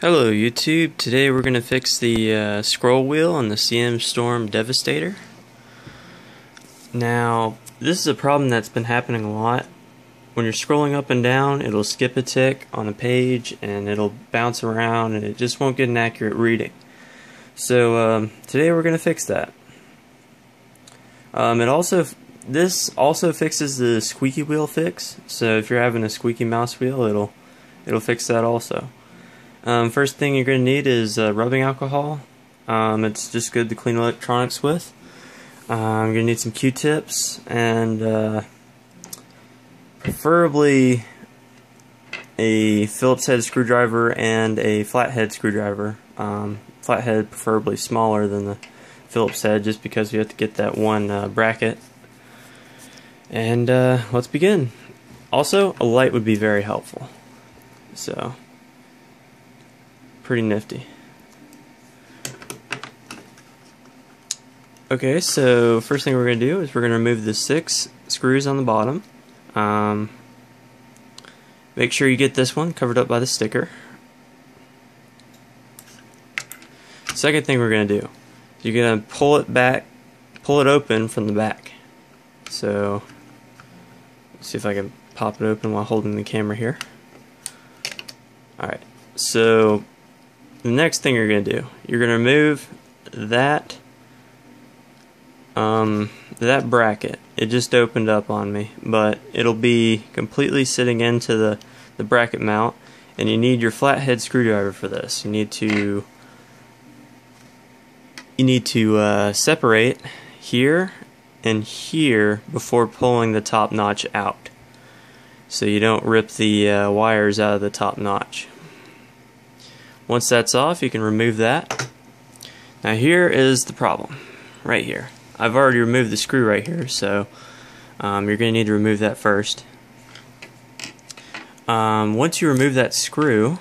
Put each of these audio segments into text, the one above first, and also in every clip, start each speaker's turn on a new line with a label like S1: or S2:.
S1: Hello YouTube, today we're going to fix the uh, scroll wheel on the CM Storm Devastator. Now, this is a problem that's been happening a lot. When you're scrolling up and down, it'll skip a tick on a page and it'll bounce around and it just won't get an accurate reading. So um, today we're going to fix that. Um, it also this also fixes the squeaky wheel fix. So if you're having a squeaky mouse wheel, it'll it'll fix that also. Um, first thing you're going to need is uh, rubbing alcohol. Um, it's just good to clean electronics with. Um, you're going to need some Q-tips and uh, preferably a Phillips head screwdriver and a flathead screwdriver. Um, flathead preferably smaller than the Phillips head just because you have to get that one uh, bracket. And uh, let's begin. Also, a light would be very helpful. So pretty nifty. Okay, so first thing we're going to do is we're going to remove the six screws on the bottom. Um, make sure you get this one covered up by the sticker. Second thing we're going to do, you're going to pull it back, pull it open from the back. So, see if I can pop it open while holding the camera here. Alright, so the next thing you're going to do, you're going to remove that um, that bracket. It just opened up on me, but it'll be completely sitting into the, the bracket mount, and you need your flathead screwdriver for this. You need to you need to uh, separate here and here before pulling the top notch out so you don't rip the uh, wires out of the top notch. Once that's off, you can remove that. Now here is the problem, right here. I've already removed the screw right here, so um, you're going to need to remove that first. Um, once you remove that screw,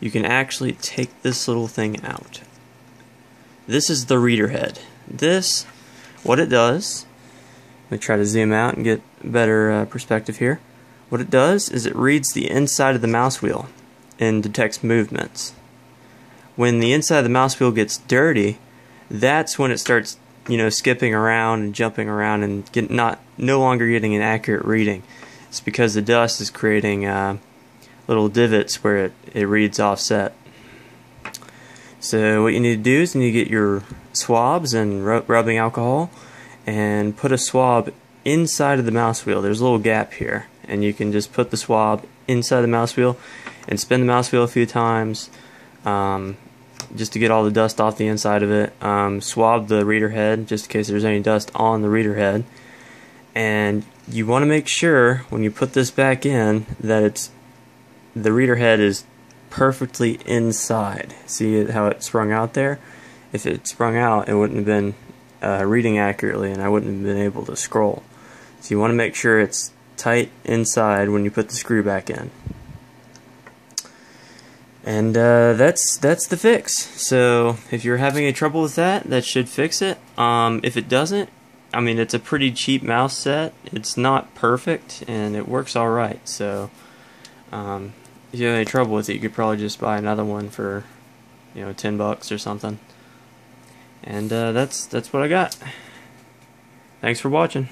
S1: you can actually take this little thing out. This is the reader head. This, what it does, let me try to zoom out and get better uh, perspective here. What it does is it reads the inside of the mouse wheel and detects movements. When the inside of the mouse wheel gets dirty, that's when it starts, you know, skipping around and jumping around and get not no longer getting an accurate reading. It's because the dust is creating uh, little divots where it, it reads offset. So what you need to do is you need to get your swabs and rubbing alcohol and put a swab inside of the mouse wheel. There's a little gap here and you can just put the swab inside the mouse wheel and spin the mouse wheel a few times um, just to get all the dust off the inside of it. Um, swab the reader head just in case there's any dust on the reader head. And you want to make sure when you put this back in that it's the reader head is perfectly inside. See how it sprung out there? If it sprung out, it wouldn't have been uh, reading accurately and I wouldn't have been able to scroll. So you want to make sure it's tight inside when you put the screw back in and uh, that's that's the fix. So if you're having any trouble with that, that should fix it. Um, if it doesn't, I mean it's a pretty cheap mouse set. It's not perfect and it works all right. So um, if you have any trouble with it, you could probably just buy another one for you know ten bucks or something. And uh, that's that's what I got. Thanks for watching.